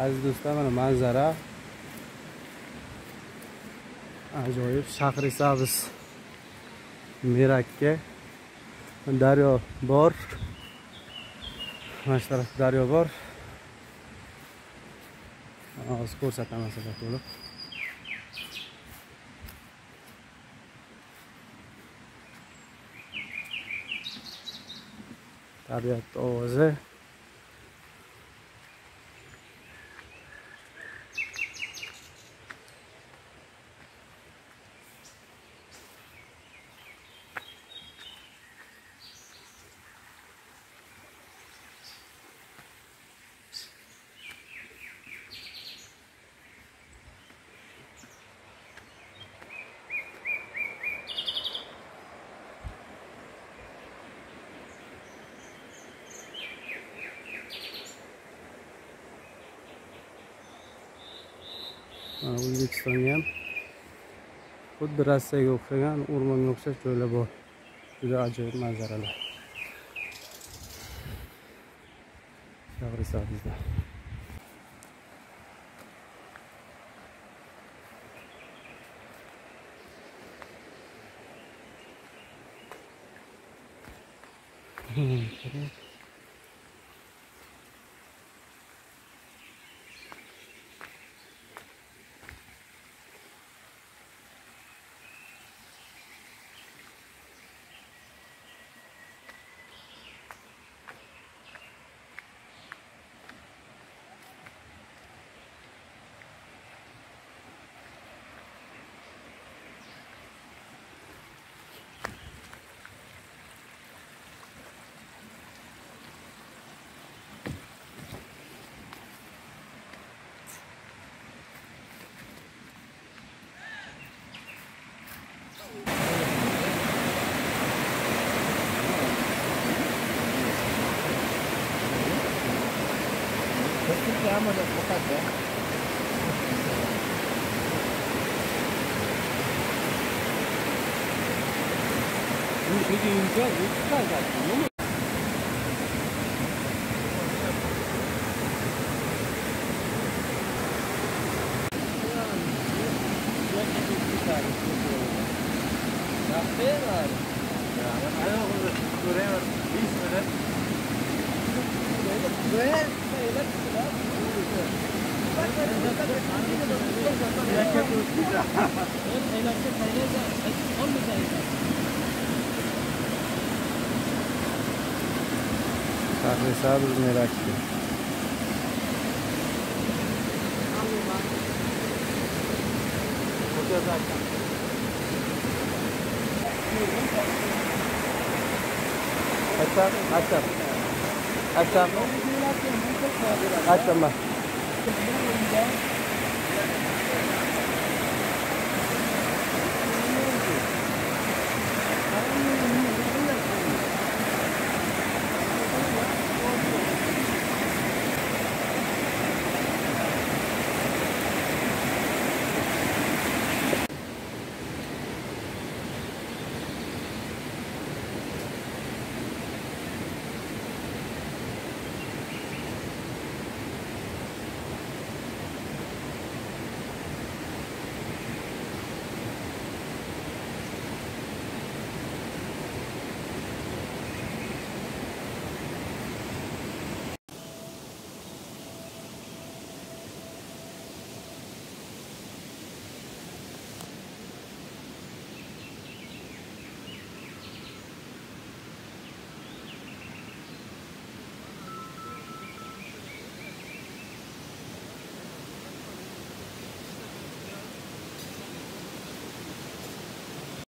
aziz do'stlar mana manzara ajoyib shahrisabz merakka daryo bor mana shu tarafda daryo bor hozir ko'rsataman sizlarga to'liq tabiat ovozi o'zbekistonga ham xuddi rossiyaga o'xshagan o'rmonga o'xshash joylar bor. Juda ajoyib manzaralar. Shahrisabzda 是这样的，不看的。你最近这样子看看，怎么？Yeah, I don't know who the, who they are, these are the, zaten shahrisabz merakli kaçtan kaçtan kaçtan अच्छा। अच्छा